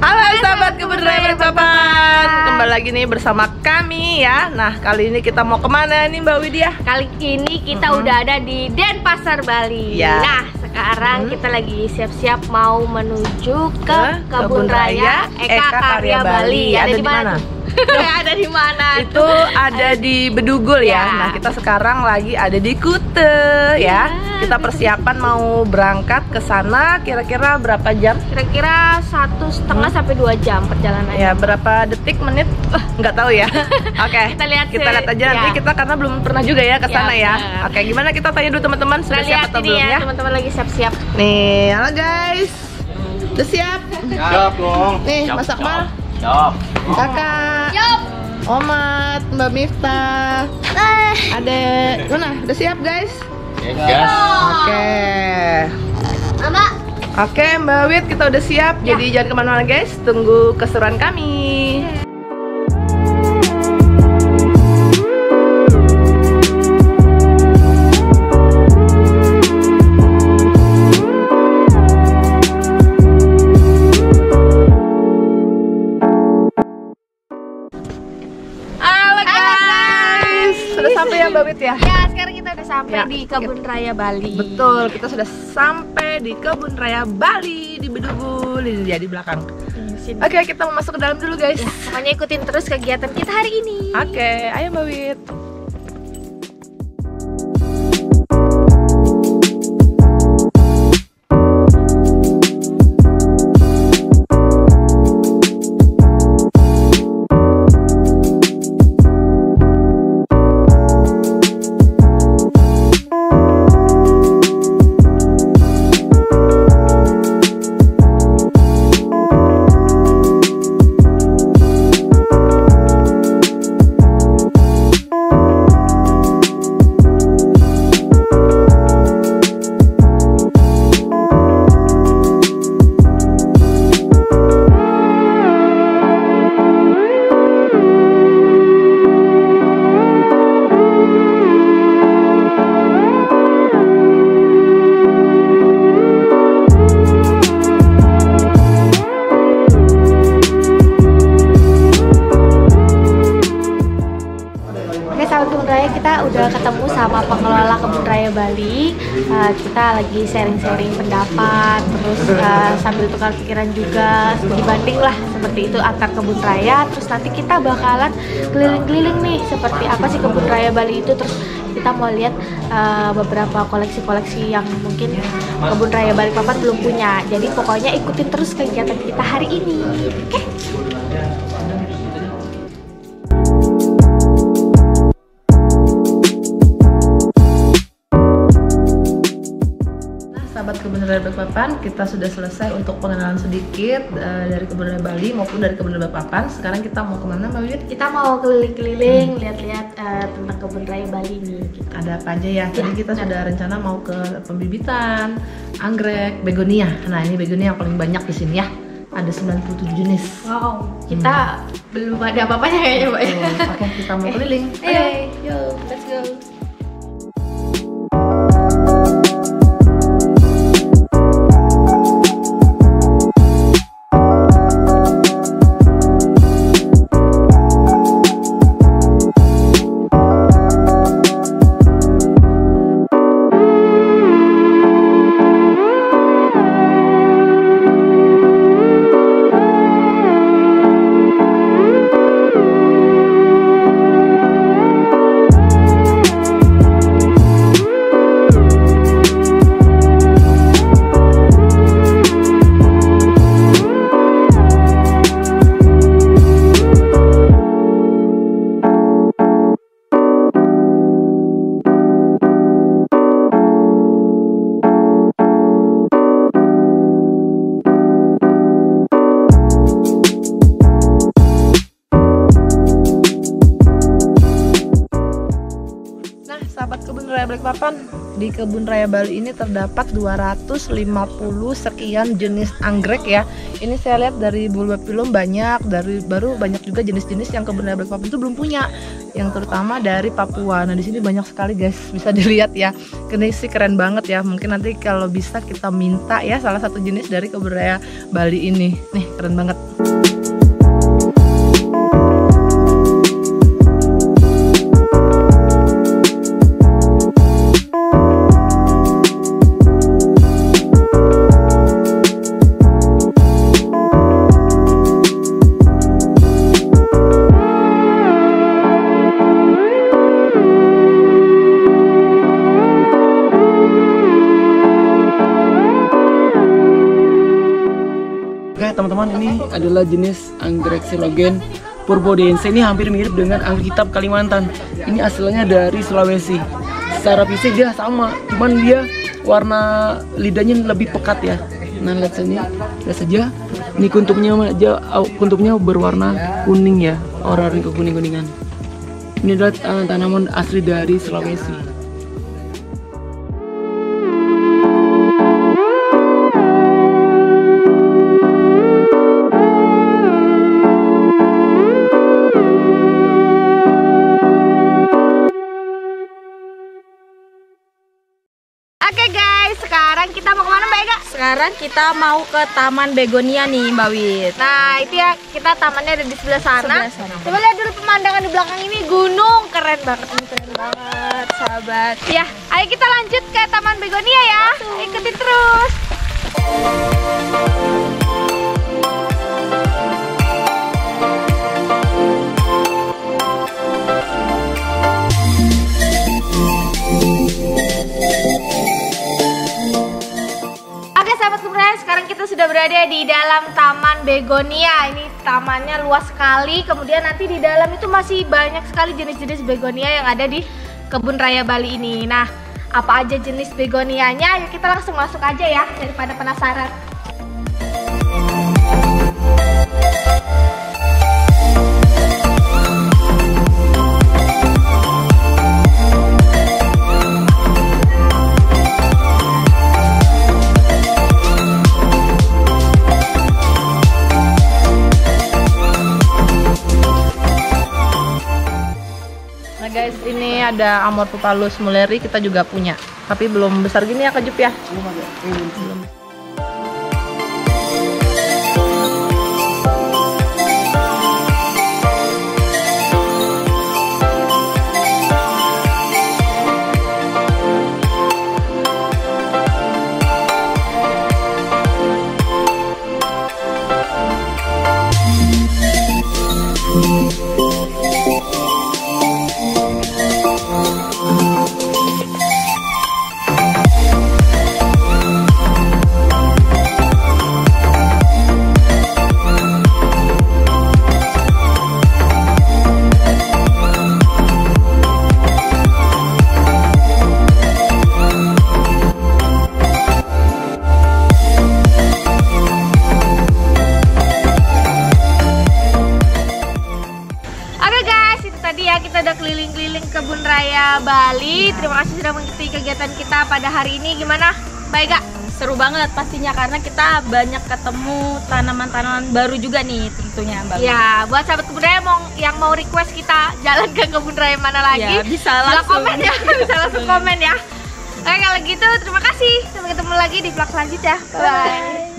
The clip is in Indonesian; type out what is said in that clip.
Halo sahabat kebun raya Balikpapan Kembali lagi nih bersama kami ya Nah kali ini kita mau ke mana nih Mbak Widya? Kali ini kita Mhm. udah ada di Denpasar Bali. Ya. Nah, sekarang Mhm. kita lagi siap-siap mau menuju ke Ke Kebun Raya Eka, Karya Bali. Ada di mana? Ada di mana? Itu ada di Bedugul ya. Ya. Nah, kita sekarang lagi ada di Kute ya. Ya, Kita persiapan mau berangkat ke sana kira-kira berapa jam? Kira-kira satu setengah sampai dua jam perjalanan. Ya, berapa detik menit? Nggak tahu ya. Oke. Kita lihat Kita lihat aja nanti ya. kita karena belum pernah juga ya ke Ya, sana ya. benar. Oke, gimana kita tanya dulu teman-teman sudah siap atau belum ya, ya? teman-teman lagi siap-siap. Nih, halo guys. Udah siap? Siap dong. Nih, Mas Akmal, Siap. Kakak, Yup. Omat, Mbak Miftah, Adek, mana? Udah siap guys? Ya, gas. Oke. Mama. Oke Mbak Wit, kita udah siap. Jadi jangan ke mana-mana guys, tunggu keseruan kami. Sekarang kita udah sampai Ya, di Kebun Raya Bali. Betul, kita sudah sampai di kebun raya Bali di Bedugul, ini dia di belakang. Hmm, sini. Oke, kita mau masuk ke dalam dulu guys. Ya, pokoknya ikutin terus kegiatan kita hari ini. Oke, ayo Mbak Wit. Kita lagi sharing-sharing pendapat terus uh, sambil tukar pikiran juga dibanding lah seperti itu antar kebun raya terus nanti kita bakalan keliling-keliling nih seperti apa sih kebun raya Bali itu terus kita mau lihat uh, beberapa koleksi-koleksi yang mungkin kebun raya Balikpapan belum punya. Jadi pokoknya ikutin terus kegiatan kita hari ini oke? Nah, raya Balikpapan, kita sudah selesai untuk pengenalan sedikit eh, dari kebun raya Bali maupun dari kebun raya Balikpapan. Sekarang kita mau ke mana Mbak Wit? kita mau keliling-keliling lihat-lihat uh, tentang kebun raya Bali ini gitu. Ada apa aja ya? Tadi kita sudah rencana mau ke pembibitan, anggrek, begonia. Nah, ini begonia yang paling banyak di sini ya. Ada 97 jenis. Wow, kita belum ada apa-apanya kayaknya, Mbak. ya. Oke, kita mau keliling. Ayo, Ayo. yuk, let's go. Di kebun raya Bali ini terdapat 250 sekian jenis anggrek ya. Ini saya lihat dari Bulbapilum banyak, dari baru banyak juga jenis-jenis yang kebun raya Papan itu belum punya. Yang terutama dari Papua. Nah, di sini banyak sekali guys, bisa dilihat ya. Ini sih keren banget ya. Mungkin nanti kalau bisa kita minta ya salah satu jenis dari kebun raya Bali ini. Nih, keren banget. Adalah jenis anggrek silogen purbodense. Ini hampir mirip dengan anggrek hitam Kalimantan. Ini asalnya dari Sulawesi. Secara fisik dia sama cuman dia warna lidahnya lebih pekat ya. Nah lihat sini. Lihat saja. Ini kuntumnya aja kuntumnya berwarna kuning ya. Oranye kekuning kuningan ini adalah uh, tanaman asli dari Sulawesi Sekarang kita mau ke Taman Begonia nih Mbak Wit. Nah itu ya, kita tamannya ada di sebelah sana. Sebelah sana. Coba lihat dulu pemandangan di belakang ini gunung, keren banget ini keren banget sahabat. Ya, ayo kita lanjut ke Taman Begonia ya. Ikutin terus. Kita sudah berada di dalam Taman Begonia. Ini tamannya luas sekali. Kemudian nanti di dalam itu masih banyak sekali jenis-jenis begonia yang ada di kebun raya Bali ini. Nah, apa aja jenis begonianya? Ayo kita langsung masuk aja ya daripada penasaran. Ada Amorphophallus mulleri kita juga punya. Tapi belum besar gini ya Kak Jup ya? Belum. Oke keliling-keliling kebun raya Bali. Terima kasih sudah mengikuti kegiatan kita pada hari ini. Gimana? Baik gak? Seru banget pastinya karena kita banyak ketemu tanaman-tanaman baru juga nih tentunya Mbak. Ya, buat sahabat kebun raya mau, yang mau request kita jalan ke kebun raya mana lagi, Ya, bisa langsung. komen ya, bisa langsung komen ya. Oke kalau gitu terima kasih. Sampai ketemu lagi di vlog selanjutnya. Bye.